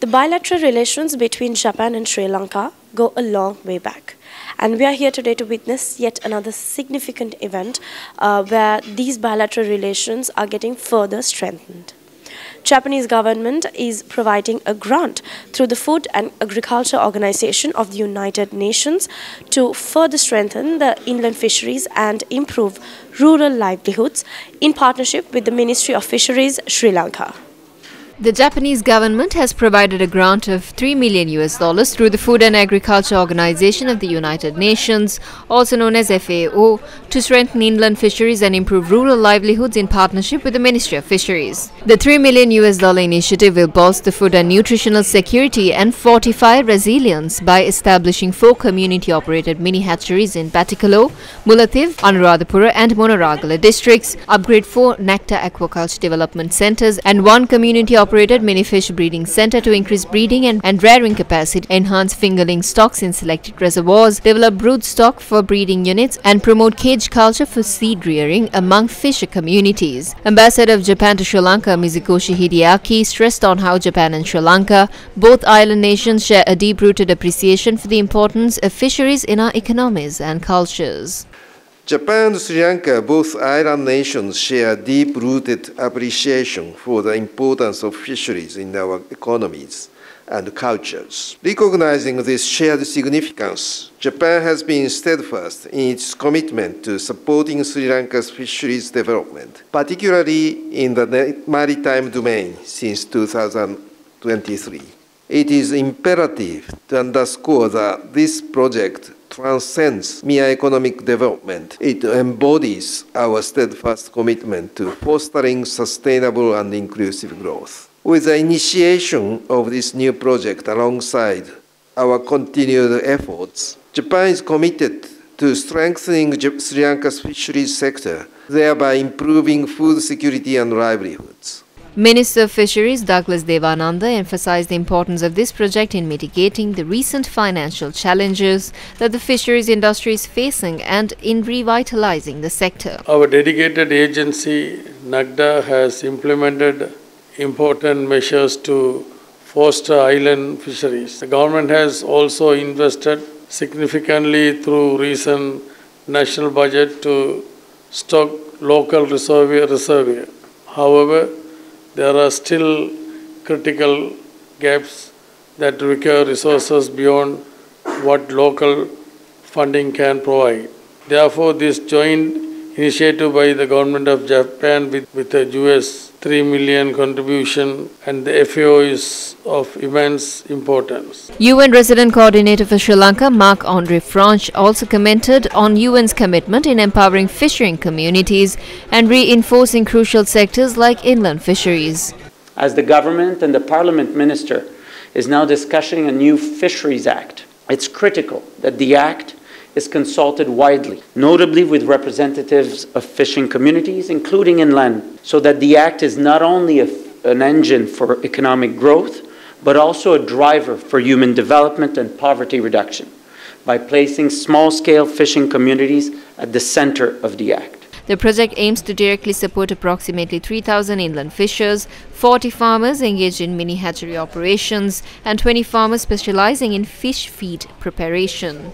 The bilateral relations between Japan and Sri Lanka go a long way back. And we are here today to witness yet another significant event uh, where these bilateral relations are getting further strengthened. Japanese government is providing a grant through the Food and Agriculture Organization of the United Nations to further strengthen the inland fisheries and improve rural livelihoods in partnership with the Ministry of Fisheries Sri Lanka. The Japanese government has provided a grant of 3 million US dollars through the Food and Agriculture Organization of the United Nations, also known as FAO, to strengthen inland fisheries and improve rural livelihoods in partnership with the Ministry of Fisheries. The 3 million US dollar initiative will bolster food and nutritional security and fortify resilience by establishing four community-operated mini hatcheries in Batticaloa, Mullaitivu, Anuradhapura and Monaragala districts, upgrade four NAQDA aquaculture development centers and one community operated mini fish breeding center to increase breeding and, and rearing capacity, enhance fingerling stocks in selected reservoirs, develop brood stock for breeding units, and promote cage culture for seed rearing among fisher communities. Ambassador of Japan to Sri Lanka, Mizukoshi Hideaki, stressed on how Japan and Sri Lanka, both island nations, share a deep-rooted appreciation for the importance of fisheries in our economies and cultures. Japan and Sri Lanka, both island nations, share deep-rooted appreciation for the importance of fisheries in our economies and cultures. Recognizing this shared significance, Japan has been steadfast in its commitment to supporting Sri Lanka's fisheries development, particularly in the maritime domain since 2023. It is imperative to underscore that this project transcends mere economic development. It embodies our steadfast commitment to fostering sustainable and inclusive growth. With the initiation of this new project alongside our continued efforts, Japan is committed to strengthening Sri Lanka's fisheries sector, thereby improving food security and livelihoods. Minister of Fisheries Douglas Devananda emphasized the importance of this project in mitigating the recent financial challenges that the fisheries industry is facing and in revitalizing the sector. Our dedicated agency, NAQDA, has implemented important measures to foster inland fisheries. The government has also invested significantly through recent national budget to stock local reservoir. However, there are still critical gaps that require resources beyond what local funding can provide. Therefore, this joint initiative by the government of Japan with, with a US 3 million contribution and the FAO is of immense importance. UN Resident Coordinator for Sri Lanka, Marc-Andre Franche, also commented on UN's commitment in empowering fishing communities and reinforcing crucial sectors like inland fisheries. As the government and the parliament minister is now discussing a new Fisheries Act, it's critical that the act is consulted widely, notably with representatives of fishing communities, including inland, so that the Act is not only a, an engine for economic growth, but also a driver for human development and poverty reduction by placing small-scale fishing communities at the center of the Act. The project aims to directly support approximately 3,000 inland fishers, 40 farmers engaged in mini hatchery operations, and 20 farmers specializing in fish feed preparation.